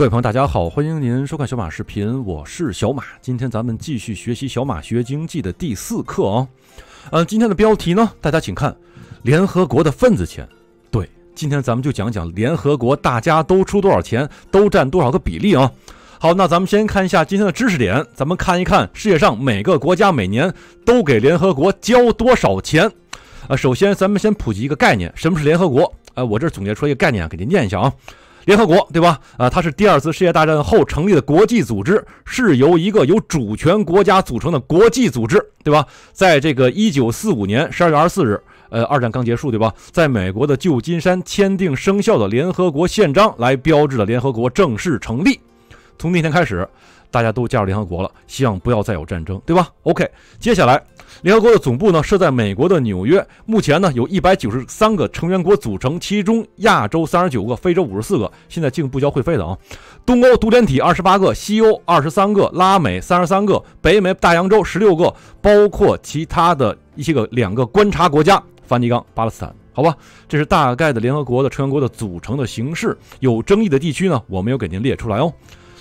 各位朋友，大家好，欢迎您收看小马视频，我是小马。今天咱们继续学习小马学经济的第四课啊。嗯，今天的标题呢，大家请看，联合国的份子钱。对，今天咱们就讲讲联合国大家都出多少钱，都占多少个比例啊。好，那咱们先看一下今天的知识点，咱们看一看世界上每个国家每年都给联合国交多少钱。呃，首先咱们先普及一个概念，什么是联合国？呃，我这总结出一个概念，给您念一下啊。联合国，对吧？啊，它是第二次世界大战后成立的国际组织，是由一个由主权国家组成的国际组织，对吧？在这个一九四五年十二月二十四日，呃，二战刚结束，对吧？在美国的旧金山签订生效的联合国宪章，来标志着联合国正式成立。从那天开始，大家都加入联合国了，希望不要再有战争，对吧？OK，接下来。联合国的总部呢设在美国的纽约，目前呢有一百九十三个成员国组成，其中亚洲三十九个，非洲五十四个，现在净不交会费的啊。东欧独联体二十八个，西欧二十三个，拉美三十三个，北美大洋洲十六个，包括其他的一些个两个观察国家，梵蒂冈、巴勒斯坦，好吧，这是大概的联合国的成员国的组成的形式。有争议的地区呢，我没有给您列出来哦。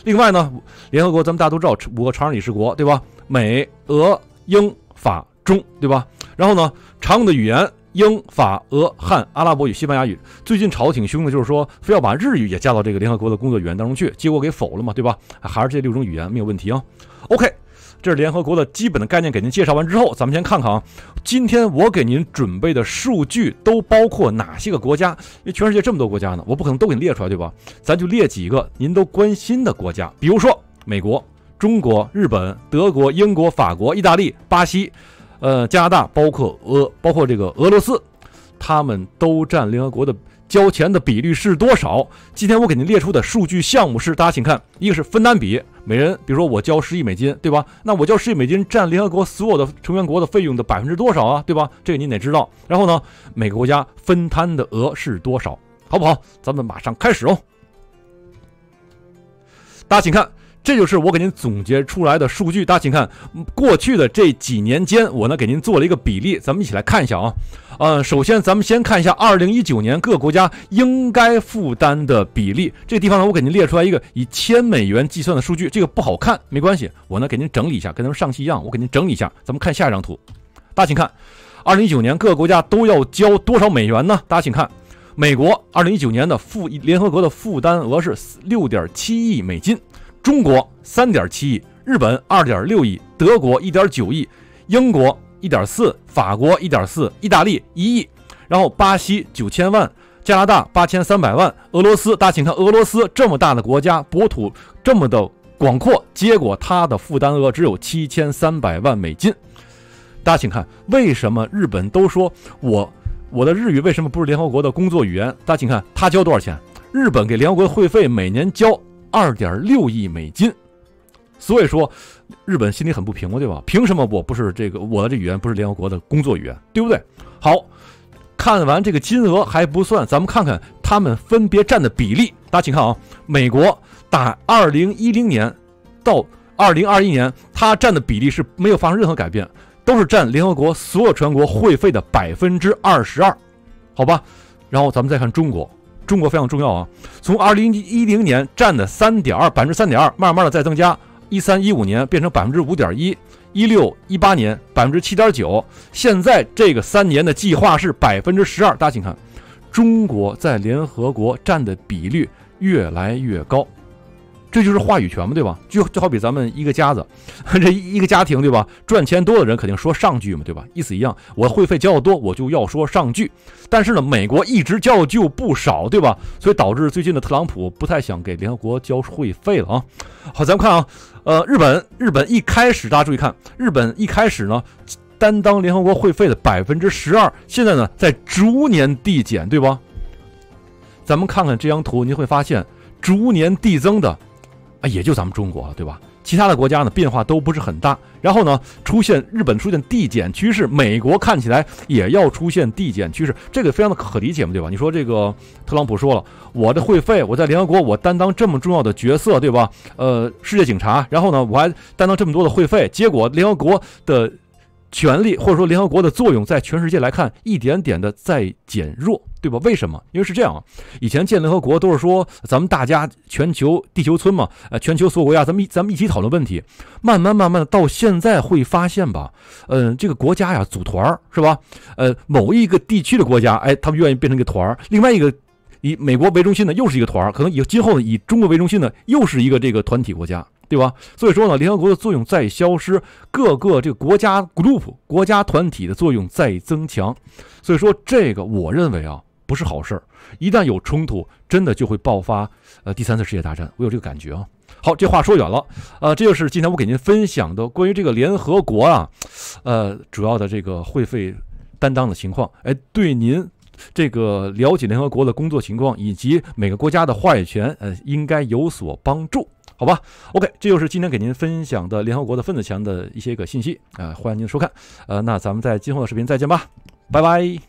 另外呢，联合国咱们大家都知道五个常任理事国，对吧？美、俄、英、法。中对吧？然后呢，常用的语言英法俄汉阿拉伯语西班牙语。最近吵得挺凶的，就是说非要把日语也加到这个联合国的工作语言当中去，结果给否了嘛，对吧？还是这六种语言没有问题啊。OK，这是联合国的基本的概念，给您介绍完之后，咱们先看看啊，今天我给您准备的数据都包括哪些个国家？因为全世界这么多国家呢，我不可能都给你列出来，对吧？咱就列几个您都关心的国家，比如说美国、中国、日本、德国、英国、法国、意大利、巴西。呃，加拿大包括俄，包括这个俄罗斯，他们都占联合国的交钱的比率是多少？今天我给您列出的数据项目是，大家请看，一个是分担比，每人，比如说我交十亿美金，对吧？那我交十亿美金占联合国所有的成员国的费用的百分之多少啊？对吧？这个您得知道。然后呢，每个国家分摊的额是多少？好不好？咱们马上开始哦。大家请看。这就是我给您总结出来的数据，大家请看，过去的这几年间，我呢给您做了一个比例，咱们一起来看一下啊。呃，首先咱们先看一下二零一九年各国家应该负担的比例。这地方呢，我给您列出来一个以千美元计算的数据，这个不好看，没关系，我呢给您整理一下，跟咱们上期一样，我给您整理一下。咱们看下一张图，大家请看，二零一九年各个国家都要交多少美元呢？大家请看，美国二零一九年的负联合国的负担额是六点七亿美金。中国三点七亿，日本二点六亿，德国一点九亿，英国一点四，法国一点四，意大利一亿，然后巴西九千万，加拿大八千三百万，俄罗斯，大家请看，俄罗斯这么大的国家，国土这么的广阔，结果它的负担额只有七千三百万美金。大家请看，为什么日本都说我我的日语为什么不是联合国的工作语言？大家请看，他交多少钱？日本给联合国会费每年交。二点六亿美金，所以说日本心里很不平衡，对吧？凭什么我不是这个我的这语言不是联合国的工作语言，对不对？好看完这个金额还不算，咱们看看他们分别占的比例。大家请看啊，美国打二零一零年到二零二一年，它占的比例是没有发生任何改变，都是占联合国所有成员国会费的百分之二十二，好吧？然后咱们再看中国。中国非常重要啊！从二零一零年占的三点二百分之三点二，慢慢的在增加，一三一五年变成百分之五点一，一六一八年百分之七点九，现在这个三年的计划是百分之十二。大家请看，中国在联合国占的比率越来越高。这就是话语权嘛，对吧？就就好比咱们一个家子，这一个家庭，对吧？赚钱多的人肯定说上句嘛，对吧？意思一样，我会费交的多，我就要说上句。但是呢，美国一直交就不少，对吧？所以导致最近的特朗普不太想给联合国交会费了啊。好，咱们看啊，呃，日本，日本一开始大家注意看，日本一开始呢担当联合国会费的百分之十二，现在呢在逐年递减，对吧？咱们看看这张图，你会发现逐年递增的。啊，也就咱们中国了，对吧？其他的国家呢，变化都不是很大。然后呢，出现日本出现递减趋势，美国看起来也要出现递减趋势，这个非常的可理解嘛，对吧？你说这个特朗普说了，我的会费，我在联合国我担当这么重要的角色，对吧？呃，世界警察，然后呢，我还担当这么多的会费，结果联合国的权力或者说联合国的作用，在全世界来看，一点点的在减弱，对吧？为什么？因为是这样啊，以前建联合国都是说咱们大家全球地球村嘛，呃，全球所有国家咱们咱们一起讨论问题。慢慢慢慢的到现在会发现吧，嗯，这个国家呀组团儿是吧？呃，某一个地区的国家，哎，他们愿意变成一个团儿；另外一个以美国为中心的又是一个团儿，可能以今后以中国为中心的又是一个这个团体国家。对吧？所以说呢，联合国的作用在消失，各个这个国家 group 国家团体的作用在增强。所以说这个我认为啊不是好事儿。一旦有冲突，真的就会爆发呃第三次世界大战。我有这个感觉啊。好，这话说远了，呃，这就是今天我给您分享的关于这个联合国啊，呃，主要的这个会费担当的情况。哎，对您这个了解联合国的工作情况以及每个国家的话语权，呃，应该有所帮助。好吧，OK，这就是今天给您分享的联合国的分子墙的一些个信息啊，欢迎您收看，呃，那咱们在今后的视频再见吧，拜拜。